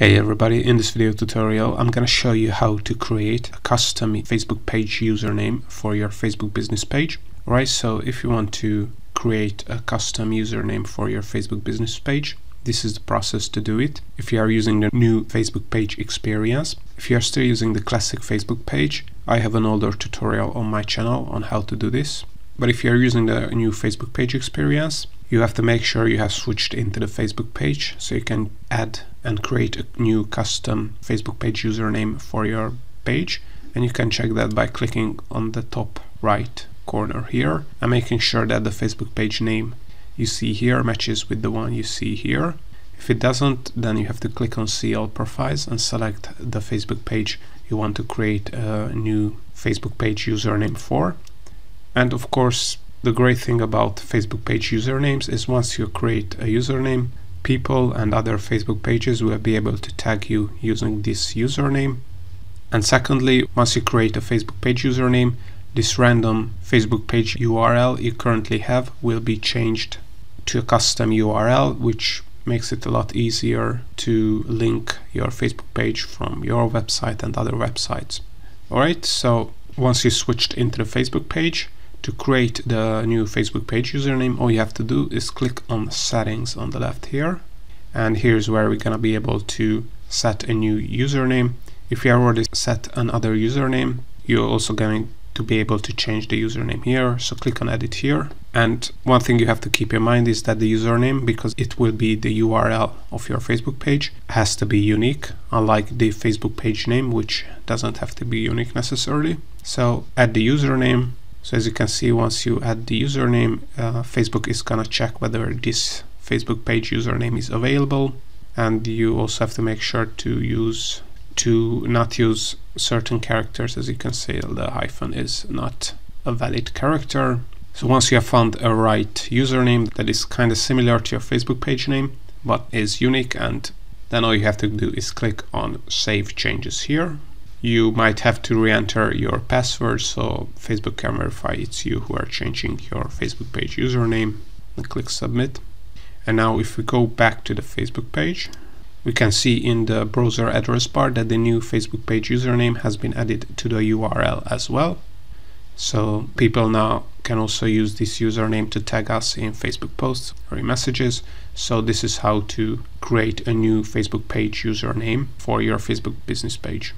Hey everybody, in this video tutorial I'm to show you how to create a custom Facebook page username for your Facebook business page. Right, so if you want to create a custom username for your Facebook business page, this is the process to do it. If you are using the new Facebook page experience, if you are still using the classic Facebook page, I have an older tutorial on my channel on how to do this. But if you are using the new Facebook page experience, you have to make sure you have switched into the Facebook page so you can add and create a new custom Facebook page username for your page and you can check that by clicking on the top right corner here and making sure that the Facebook page name you see here matches with the one you see here. If it doesn't, then you have to click on see all profiles and select the Facebook page you want to create a new Facebook page username for. And of course, the great thing about Facebook page usernames is once you create a username, people and other Facebook pages will be able to tag you using this username. And secondly, once you create a Facebook page username, this random Facebook page URL you currently have will be changed to a custom URL, which makes it a lot easier to link your Facebook page from your website and other websites. Alright, so once you switched into the Facebook page, to create the new Facebook page username, all you have to do is click on settings on the left here. And here's where we're going to be able to set a new username. If you already set another username, you're also going to be able to change the username here. So click on edit here. And one thing you have to keep in mind is that the username, because it will be the URL of your Facebook page, has to be unique, unlike the Facebook page name, which doesn't have to be unique necessarily. So add the username, so as you can see, once you add the username, uh, Facebook is gonna check whether this Facebook page username is available. And you also have to make sure to use to not use certain characters. As you can see, the hyphen is not a valid character. So once you have found a right username that is kind of similar to your Facebook page name, but is unique, and then all you have to do is click on Save Changes here you might have to re-enter your password so Facebook can verify it's you who are changing your Facebook page username and click submit and now if we go back to the Facebook page we can see in the browser address bar that the new Facebook page username has been added to the URL as well so people now can also use this username to tag us in Facebook posts or in messages. So this is how to create a new Facebook page username for your Facebook business page.